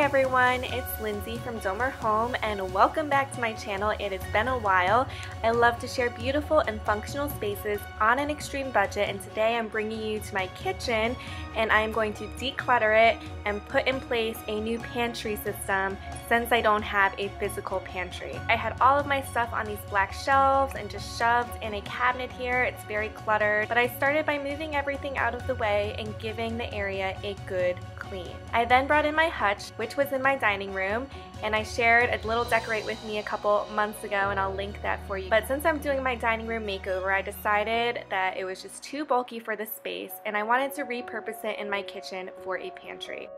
everyone, it's Lindsey from Domer Home and welcome back to my channel. It has been a while. I love to share beautiful and functional spaces on an extreme budget and today I'm bringing you to my kitchen and I'm going to declutter it and put in place a new pantry system since I don't have a physical pantry. I had all of my stuff on these black shelves and just shoved in a cabinet here. It's very cluttered, but I started by moving everything out of the way and giving the area a good clean. I then brought in my hutch, which was in my dining room, and I shared a little decorate with me a couple months ago and I'll link that for you. But since I'm doing my dining room makeover, I decided that it was just too bulky for the space and I wanted to repurpose it in my kitchen for a pantry.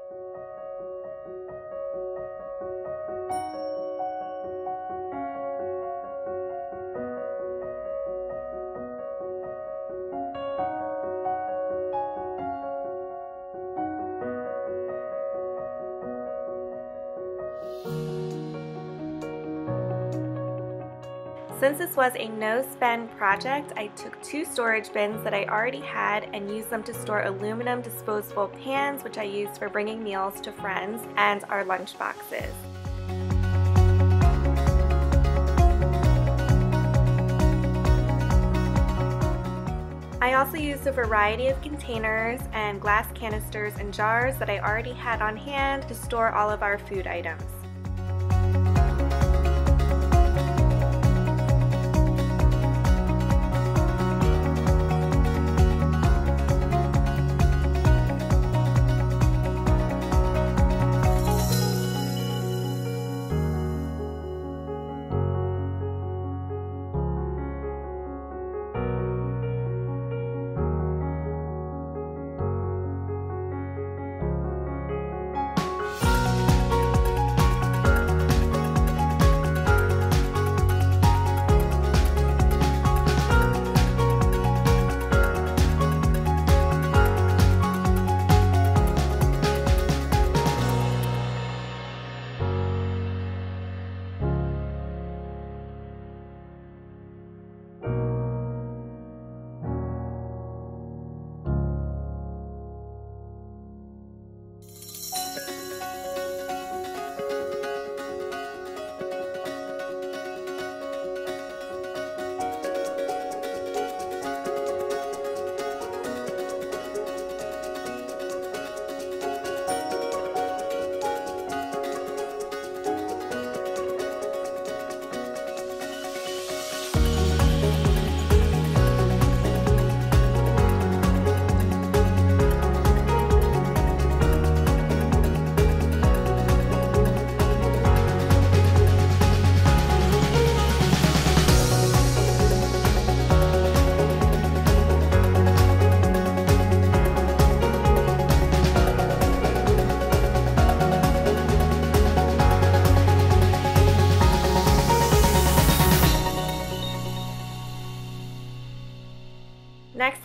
Since this was a no-spend project, I took two storage bins that I already had and used them to store aluminum disposable pans, which I used for bringing meals to friends, and our lunch boxes. I also used a variety of containers and glass canisters and jars that I already had on hand to store all of our food items.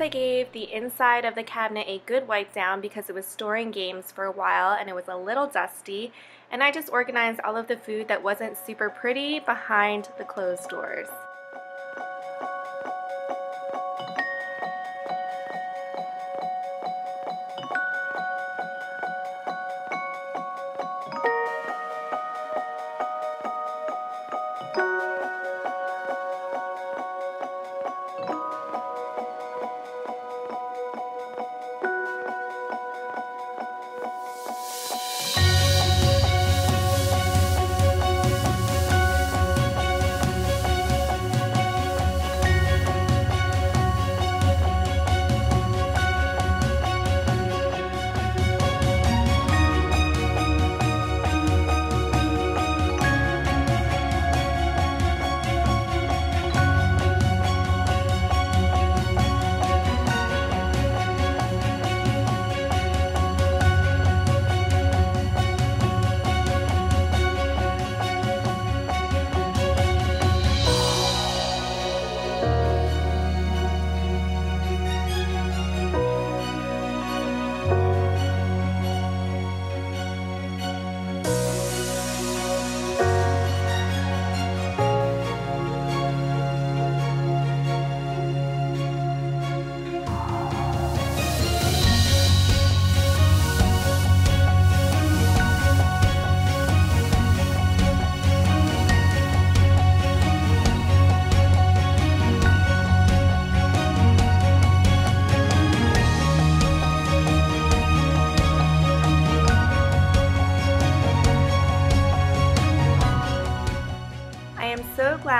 I gave the inside of the cabinet a good wipe down because it was storing games for a while and it was a little dusty and I just organized all of the food that wasn't super pretty behind the closed doors.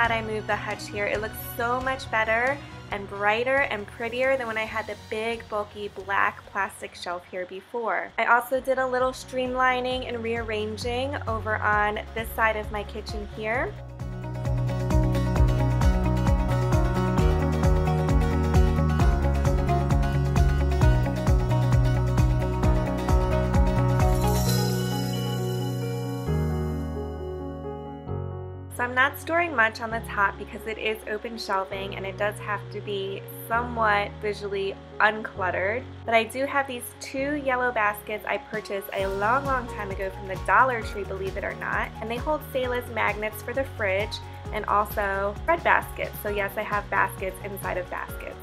Glad I moved the hutch here. It looks so much better and brighter and prettier than when I had the big bulky black plastic shelf here before. I also did a little streamlining and rearranging over on this side of my kitchen here. Not storing much on the top because it is open shelving and it does have to be somewhat visually uncluttered. But I do have these two yellow baskets I purchased a long, long time ago from the Dollar Tree, believe it or not. And they hold stainless magnets for the fridge and also bread baskets. So yes, I have baskets inside of baskets.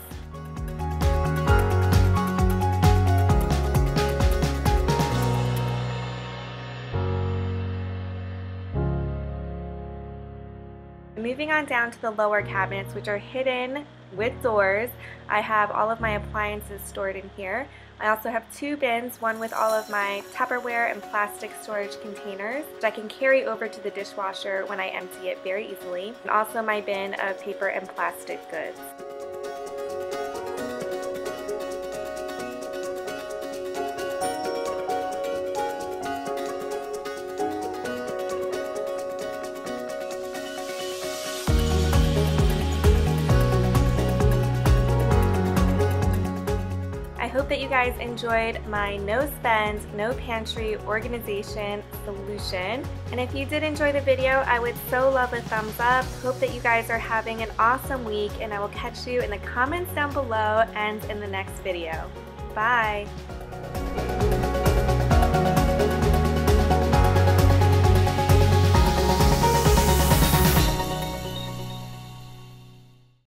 Moving on down to the lower cabinets, which are hidden with doors, I have all of my appliances stored in here. I also have two bins, one with all of my Tupperware and plastic storage containers, which I can carry over to the dishwasher when I empty it very easily, and also my bin of paper and plastic goods. Hope that you guys enjoyed my no spend, no pantry organization solution. And if you did enjoy the video, I would so love a thumbs up. Hope that you guys are having an awesome week and I will catch you in the comments down below and in the next video. Bye!